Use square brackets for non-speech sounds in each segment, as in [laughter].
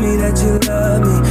Me that you love me,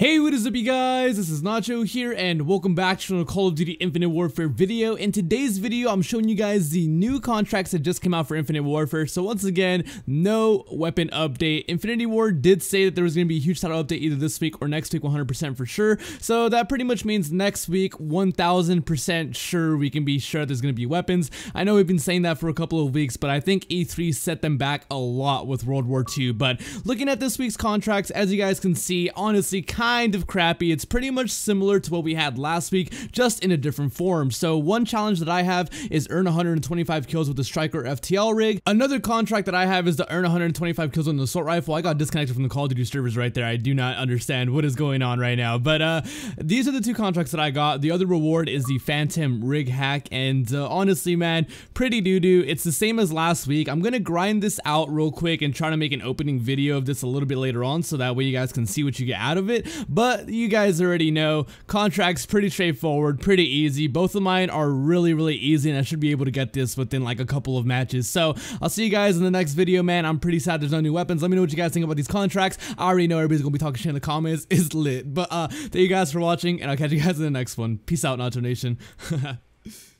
Hey, what is up you guys? This is Nacho here and welcome back to another Call of Duty Infinite Warfare video. In today's video, I'm showing you guys the new contracts that just came out for Infinite Warfare. So once again, no weapon update. Infinity Ward did say that there was going to be a huge title update either this week or next week 100% for sure. So that pretty much means next week 1000% sure we can be sure there's going to be weapons. I know we've been saying that for a couple of weeks, but I think E3 set them back a lot with World War II. But looking at this week's contracts, as you guys can see, honestly, kind kind of crappy. It's pretty much similar to what we had last week, just in a different form. So one challenge that I have is earn 125 kills with the Stryker FTL rig. Another contract that I have is to earn 125 kills on the assault rifle. I got disconnected from the Call of Duty servers right there. I do not understand what is going on right now. But uh, these are the two contracts that I got. The other reward is the Phantom rig hack. And uh, honestly, man, pretty doo-doo. It's the same as last week. I'm going to grind this out real quick and try to make an opening video of this a little bit later on so that way you guys can see what you get out of it. But you guys already know, contracts pretty straightforward, pretty easy. Both of mine are really, really easy and I should be able to get this within like a couple of matches. So I'll see you guys in the next video, man. I'm pretty sad there's no new weapons. Let me know what you guys think about these contracts. I already know everybody's gonna be talking shit in the comments. [laughs] It's lit. But uh, thank you guys for watching and I'll catch you guys in the next one. Peace out, Nacho Nation. [laughs]